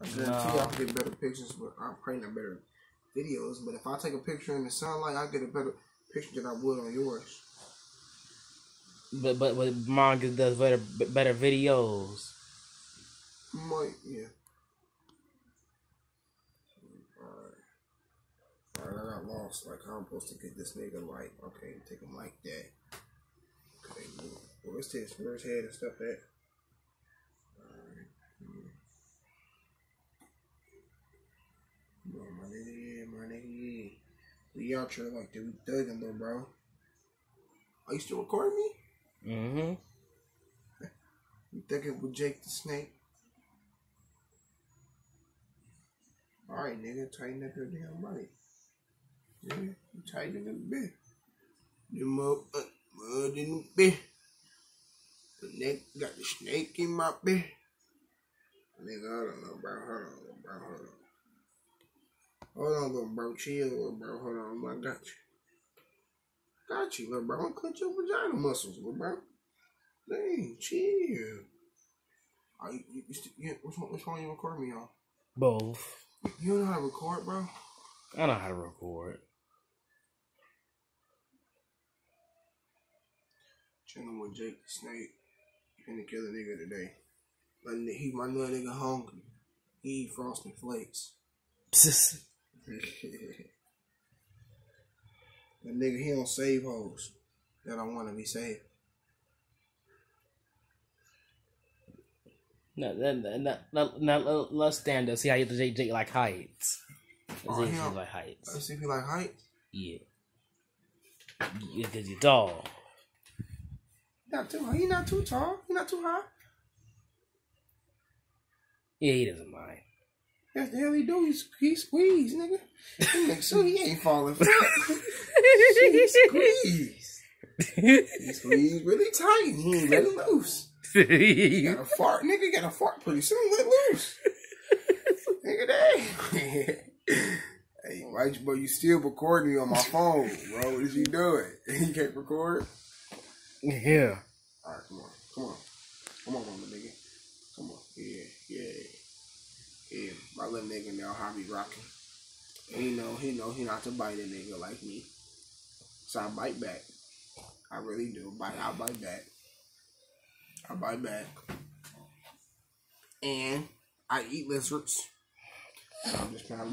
I guarantee no. I'll get better pictures, but I'm probably not better videos. But if I take a picture in the sunlight, I get a better picture than I would on yours. But but but manga does better better videos. Might yeah. Alright. Alright, I got lost. Like I'm supposed to get this nigga like okay, take him like that. Okay, where's his where's his head and stuff at? We out here like that. We thugging, little bro. Are you still recording me? Mm-hmm. You thugging with Jake the Snake? Alright, nigga, tighten up your damn body. Yeah, you tighten it a bit. The mud, uh, mud in the bed. The neck got the snake in my bed. Nigga, hold on, bro. Hold on, bro. Hold on. Hold on, little bro. Chill, little bro. Hold on. I got you. Got you, little bro. I'm cut your vagina muscles, little bro. Dang, chill. Are you, you, you, which one? Which one you record me on? Both. You don't know how to record, bro. I know how to record. Chilling with Jake the Snake. Finna kill a nigga today. He my little nigga hungry. He eat frosted flakes. that nigga, he don't save hoes that don't want to be saved. No, no, no, no, let's stand up. See how you Jake, Jake like heights. Let's oh, see if like heights. Let's see if he like heights. Yeah. Because you're tall. Not too. He not too tall. He not too high. Yeah, he doesn't mind. That's the hell he do. He, he squeeze, nigga. He make sure he ain't falling. he squeeze. he squeeze really tight. He ain't let it loose. He got a fart, nigga. Got a fart pretty soon. Let loose. nigga, dang. hey, why, but you still recording me on my phone, bro? What is you doing? You can't record. Yeah. All right, come on, come on, come on, mama, nigga. Come on, yeah, yeah. Little nigga now he rocking. He know he know he not to bite a nigga like me. So I bite back. I really do. Bite I bite back. I bite back. And I eat lizards. So I'm just kind of